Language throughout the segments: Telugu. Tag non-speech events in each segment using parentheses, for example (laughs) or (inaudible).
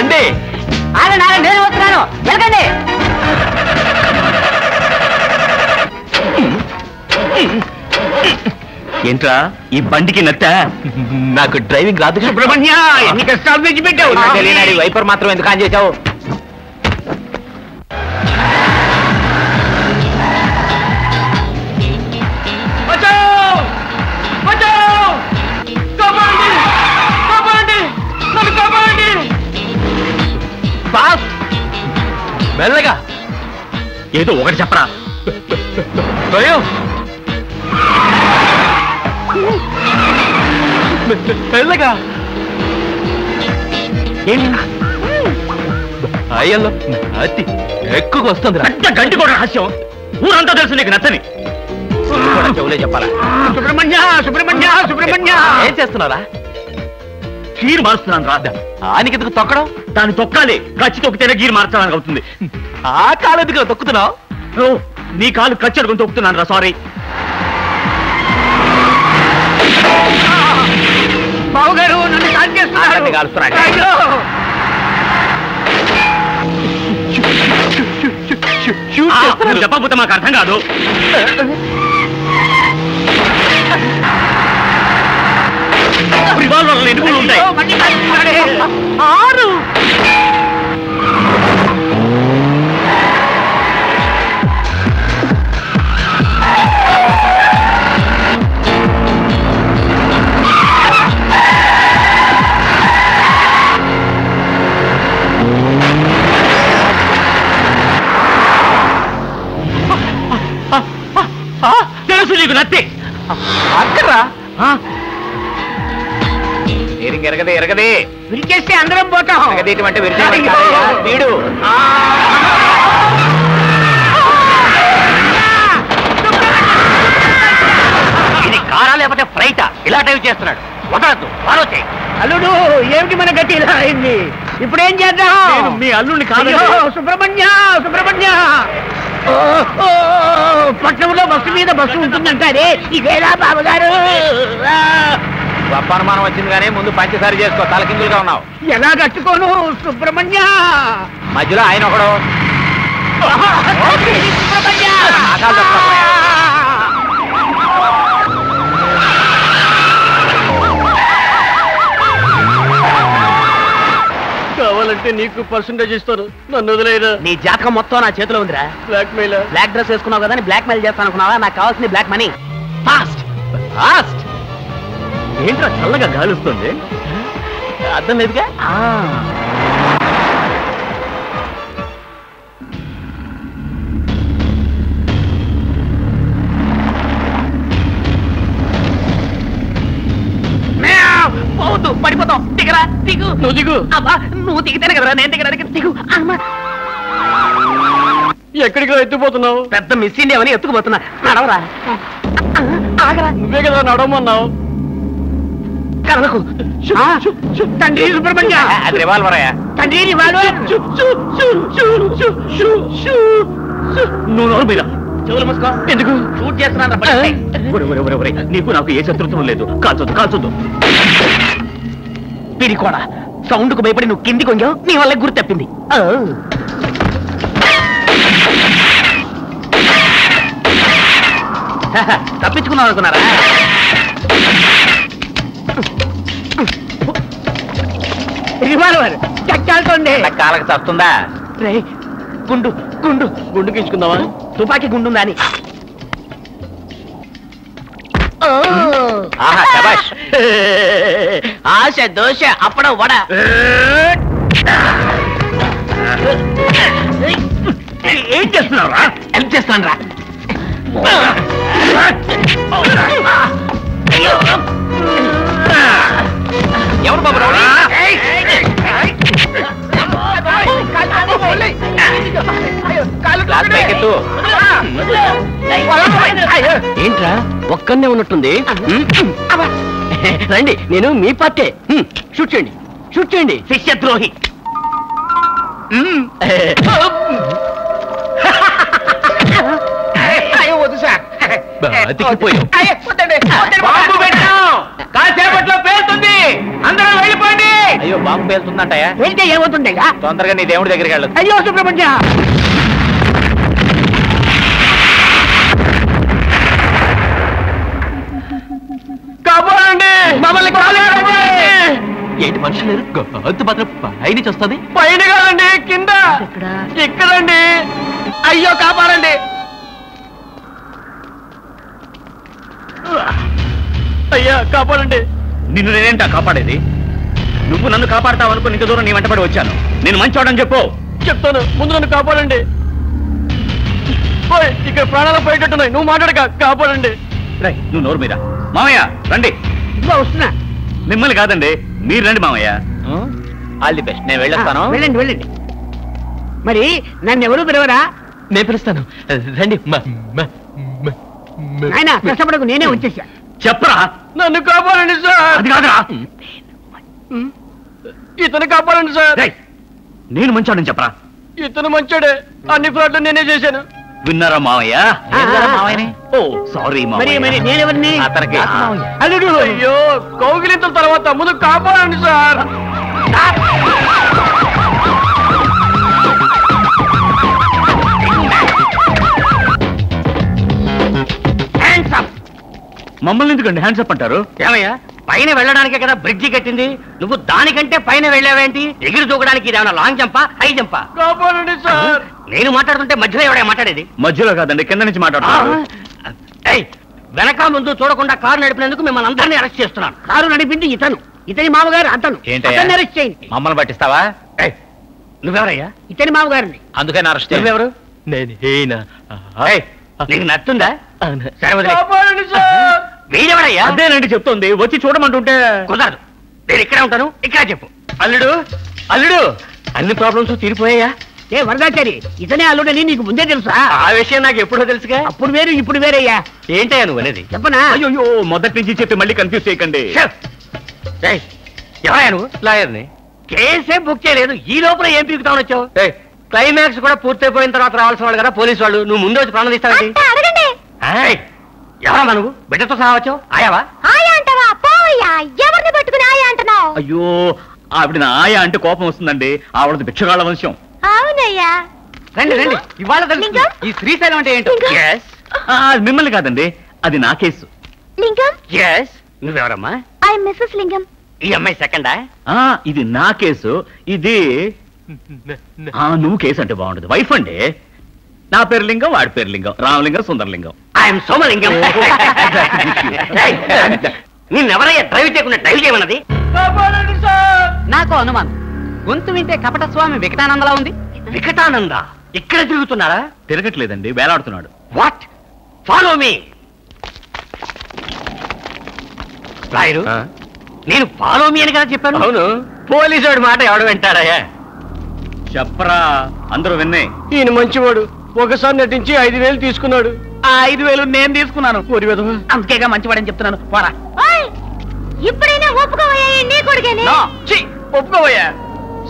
రండి. ఆగండి ఆగండి నేను వస్తున్నాను. వెళ్ళకండి ఏంట్రా ఈ బండికి నత్త? నాకు డ్రైవింగ్ రాదు సుబ్రహ్మణ్య ఎన్ని కష్టాలు తెచ్చిపెట్టావు? వైపర్ మాత్రం ఎందుకు ఆన్ చేశావు? మెల్లగా. ఏదో ఒకటి చెప్పరా. మెల్లగా. అయ్యల్లో అతి ఎక్కువగా వస్తుంది గంటి కూడా రహస్యం. ఊరంతా తెలుసు నీకు నచ్చని. చెవులే చెప్పాలా? సుబ్రహ్మణ్య సుబ్రహ్మణ్య సుబ్రహ్మణ్య. ఏం చేస్తున్నారా గీరు మారుస్తున్నాను రాదా ఆనికి ఎందుకు తొక్కడం? దాన్ని తొక్కాలి. కచ్చి తొక్కితేనే గీరు మార్చడానికి అవుతుంది. ఆ కాలు ఎందుకు తొక్కుతున్నావు? నీ కాలు కచ్చి అడుగుని తొక్కుతున్నాను రా సారీ. బావగారు నన్ను కాలుస్తున్నాడు. చెప్పకపోతే మాకు అర్థం కాదు. రివాల్వర్లు కూడా ఉంటాయి. ఆరు. తెలుసు నీకు నత్తి. అక్కరా ఎరింగ్ ఎరగదే ఎరగదే. విరిచేస్తే అందరం పోతాం. కాదయ్యా, వీడు. ఇది కారా లేకపోతే ఫ్రైటా? ఇలా టైప్ చేస్తున్నాడు. వదలద్దు ఫాలో చేయి. అల్లుడు ఏమిటి మన గట్టి ఇలా అయింది? ఇప్పుడు ఏం చేద్దాం? నేను మీ అల్లుడిని కాదు. సుబ్రహ్మణ్య సుబ్రహ్మణ్య! ఓ, ఓ, పట్నంలో బస్సు మీద బస్సు ఉంటుందంటారే? ఇదేనా బాబుగారు? ఆ, గొప్ప అనుమానం వచ్చింది కానీ ముందు పంచసారి చేసుకో తలకిందులుగా ఉన్నావు. ఎలా కట్టుకోను సుబ్రహ్మణ్య? మధ్యలో ఆయన ఒకడు. కావాలంటే నీకు పర్సంటేజ్ ఇస్తారు నన్ను వదిలేదా నీ జాతకం మొత్తం నా చేతిలో ఉందిరా. బ్లాక్ మెయిల్ బ్లాక్ డ్రెస్ వేసుకున్నావు కదా బ్లాక్ మెయిల్ చేస్తాను అనుకున్నావా? నాకు కావాల్సింది బ్లాక్ మనీ ఫాస్ట్ ఫాస్ట్ ఏంట్రా చల్లగా గాలి వస్తుంది అర్థం లేదుగా పోవద్దు పడిపోతాం. దిగరా దిగు. నువ్వు దిగు. అబ్బా నువ్వు దిగితేనే కదరా నేను దిగడానికి దిగు. అమ్మా ఎక్కడికి ఎత్తిపోతున్నావు పెద్ద మిస్ ఇండియావని ఎత్తుకుపోతున్నా. నడవరా. ఆగరా నువ్వే కదా నడవమన్నావు. కదలకు తండ్రి సుబ్రహ్మణ్య. తండ్రి రివాల్వర్ నువ్వు నోరు మీద. ఎందుకు? షూట్ చేస్తున్నాను నీకు నాకు ఏ శత్రుత్వం లేదు. కాల్చొద్దు కాల్చొద్దు. పిడి కూడా సౌండ్కు భయపడి నువ్వు కింది కొంగావు నీ వల్ల గురి తప్పింది. తప్పించుకున్నావు అనుకున్నారా? రివాల్వర్ తస్తుందా రే గుండు గుండు. గుండు గీచుకుందావా తుపాకీ గుండుందా అని. ఆశ దోశ అప్పడం వడ. ఏం చేస్తున్నావురా? హెల్ప్ చేస్తాను రా ఎవరు బాబు? ఏంట్రా? ఒక్కనే ఉన్నట్టుంది. రండి నేను మీ పార్టీ. షూట్ చేయండి. షూట్ చేయండి. శిష్యద్రోహి. బాంబు పెట్టాం కాసేపట్లో పేలుతుంది. అందరూ వెళ్ళిపోండి. అయ్యో బాంబు పేలుతుందంటయా? వెళ్తే ఏమవుతుందయ్యా తొందరగా నీ దేవుడి దగ్గరికి వెళ్ళదు అయ్యో సుబ్రహ్మణ్య! కాపాడండి! మమ్మల్ని కాపాడండి! ఏంటి మనుషులు లేరు? గొంతు మాత్రం పైనుంచి వస్తుంది. పైన కాదండి కింద. ఇక్కడండి. అయ్యో కాపాడండి! అయ్యా కాపాడండి. నిన్ను నేనేంటా కాపాడేది? నువ్వు నన్ను కాపాడతావు అనుకుని ఇంత దూరం నీ వెంటబడి వచ్చాను. నేను మంచోడని చెప్పు. చెప్తాను. ముందు నన్ను కాపాడండి. ఇక్కడ ప్రాణాలు పోయేటట్టున్నాయి. నువ్వు మాట్లాడక కాపాడండి. నువ్వు నోరు మీద మామయ్య రండి. వస్తున్నా. మిమ్మల్ని కాదండి మీరు రండి మామయ్య. All the best. నేను వెళ్ళొస్తాను. వెళ్ళండి వెళ్ళండి. మరి నన్ను ఎవరు పిలవరా? నేను పిలుస్తాను. రండి. ఆయన కష్టపడకు నేనే వచ్చేసా. చెప్పరా? నన్ను కాపాడండి సార్. ఇతను కాపాడండి సార్. రేయ్, నేను మంచోడని చెప్పరా? ఇతను మంచోడే. అన్ని ఫ్రాడ్లు నేనే చేశాను. విన్నారా మావయ్య. ఓ సారీ మరి మరి మావయ్య నేనెవరిని? అతనికి అల్లుడు అయ్యో కౌగిలింతల తర్వాత ముందు కాపాడండి సార్. మమ్మల్ని ఎందుకండి హ్యాండ్స్ అప్ అంటారు? ఏమయ్యా? పైన వెళ్ళడానికే కదా బ్రిడ్జి కట్టింది. నువ్వు దానికంటే పైన వెళ్ళావేంటి? ఎగిరి దూకడానికి ఇదేమన్నా లాంగ్ జంపా హై జంపా నేను మాట్లాడుతుంటే మధ్యలో ఎవడే మాట్లాడేది? మధ్యలో కాదండి కింద నుంచి మాట్లాడుతున్నారు ఏయ్, వెనక ముందు చూడకుండా కారు నడిపినందుకు మిమ్మల్ని అందరినీ అరెస్ట్ చేస్తున్నాను. కారు నడిపింది ఇతను. ఇతని మామగారు అతను. అరెస్ట్ చేయండి. మమ్మల్ని పట్టిస్తావా? ఏయ్, నువ్వెవరయ్యా? ఇతని మామగారిని. అందుకని అరెస్ట్ నువ్వెవరు? నేను నీకు నచ్చుందా? సరే. వీడెవడయ్యా అదేనండి చెప్తుంది. వచ్చి చూడమంటుంటే కుదరదు. నేను ఇక్కడే ఉంటాను. ఇక్కడ చెప్పు. అల్లుడు అల్లుడు! అన్ని ప్రాబ్లమ్స్ తీరిపోయాయా? ఏ వరదాచారి ఇతనే అల్లుడని నీకు ముందే తెలుసా? ఆ విషయం నాకు ఎప్పుడో తెలుసుగా. అప్పుడు వేరు ఇప్పుడు వేరయ్యా. ఏంటయ్యా నువ్వు అనేది? చెప్పనా? అయ్యో మొదటి నుంచి చెప్పి మళ్ళీ కన్ఫ్యూజ్ చేయకండి. ఎవరయ్యా నువ్వు? లాయర్ని. కేసే బుక్ చేయలేదు. ఈ లోపల ఏం పీకుతామని వచ్చావు? క్లైమాక్స్ కూడా పూర్తయిపోయిన తర్వాత రావాల్సిన వాళ్ళు కదా పోలీసు వాళ్ళు. నువ్వు ముందు వచ్చి ప్రాణం ఏయ్, ఎవరమ్మా నువ్వు? బిడ్డతో సహా వచ్చావు? ఆయావా? ఆయా అంటావా? పోవయ్యా ఎవరిని పట్టుకుని ఆయా అంటున్నావు? అయ్యో ఆవిడ నా ఆయ అంటే కోపం వస్తుందండి. ఆవిడది భిక్షగాళ్ళ వంశం. అవునయ్యా. రండి రండి. ఇవాళ తెలుస్తుంది. లింగం? ఈ శ్రీశైలం అంటే ఏంటో? లింగం? Yes, ఆ, అది మిమ్మల్ని కాదండి. అది నా case. Lingam? Yes. నువ్వెవరమ్మా? I Mrs Lingam. ఈ అమ్మాయి సెకండా? ఆ ఇది నా కేసు. ఇది ఆ నువ్వు కేసు అంటే బాగుండదు. వైఫ్ అండి. నా పేరు లింగం వాడి పేరు లింగం. రామలింగం సుందరలింగం. ఐఎమ్ సోమలింగం. నిన్నెవరయ్యా డ్రైవ్ చేయకుండా డ్రైవ్ చేయమన్నది? నాకు అనుమానం. గొంతు వింటే కపట స్వామి వికటానందలా ఉంది? వికటానంద ఇక్కడ తిరుగుతున్నారా? తిరగట్లేదండి వేలాడుతున్నాడు. వాట్? Follow me. రాయరు నేను ఫాలో మీ అని కదా చెప్పాను. అవును. పోలీసు వాడి మాట ఎవడు వింటాడయ్యా? చెప్పరా అందరూ విన్నాయి ఈయన మంచివాడు. ఒకసారి నటించి ఐదు వేలు తీసుకున్నాడు. ఆ ఐదు వేలు నేను తీసుకున్నాను. ఊరి విధవ. అందుకేగా మంచివాడని చెప్తున్నాను. పోరా. ఓయ్! ఇప్పుడైనా ఒప్పుకోవయ్యా ఈ నీ కొడుకేని? నో, ఛీ, ఒప్పుకోవయ్యా.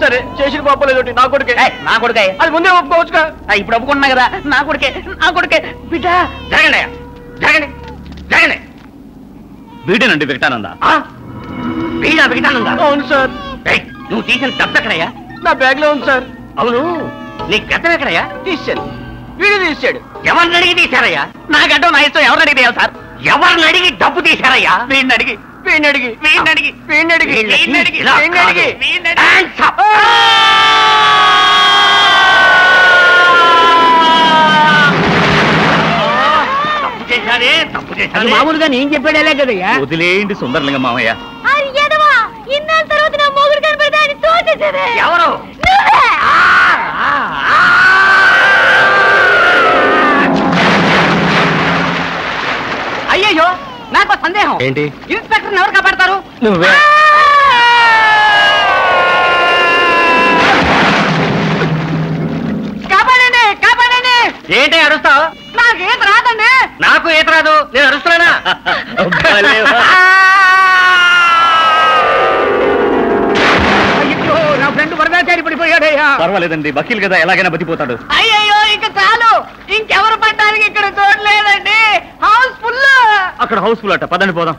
సరే చేసిన పాపలేదు నా కొడుకే. ఏయ్, నా కొడుకే. అది ముందే ఒప్పుకోవచ్చుగా. ఆ, ఇప్పుడు ఒప్పుకుంటున్నా కదా. నా కొడుకే నా కొడుకే. బిడ్డ! జరగండి జరగండి. జరగండి. వీడేనండి వికటానంద. ఆ? వీడా వికటానందా? అవును సార్. ఏయ్, నువ్వు తీసిన డబ్బు ఎక్కడయ్యా? నా బ్యాగ్లో ఉంది సార్. అవును. నీ గడ్డం ఎక్కడయ్యా? తీసాను వీడు తీసాడు ఎవరిని అడిగి తీశారయ్యా? నా గడ్డం నా ఇష్టం ఎవరిని అడిగి సార్? ఎవరిని అడిగి డబ్బు తీశారయ్యా? వీడిని అడిగి. వీడిని అడిగి. వీడిని అడిగి. వీడిని అడిగి. వీడిని అడిగి. వీడిని అడిగి. వీడిని మామూలుగా నేను చెప్పాడేలే కదయ్యా. వదిలేయండి సుందరలింగం మామయ్య. అది అయ్యయ్యో నాకు సందేహం. ఏంటి? ఇన్స్పెక్టర్ ఎవరు కాపాడతారు? నువ్వే. కాపాడండి కాపాడండి. ఏంటి అరుస్తావు నాకు ఈత రాదండి. నాకు ఈత రాదు. నేను అరుస్తున్నానా? (laughs) అయ్యో పర్వాలేదండి వకీల్ కదా ఎలాగైనా బతిపోతాడు అయ్యయ్యో అక్కడ హౌస్ఫుల్ అట్ట పదండి పోదాం.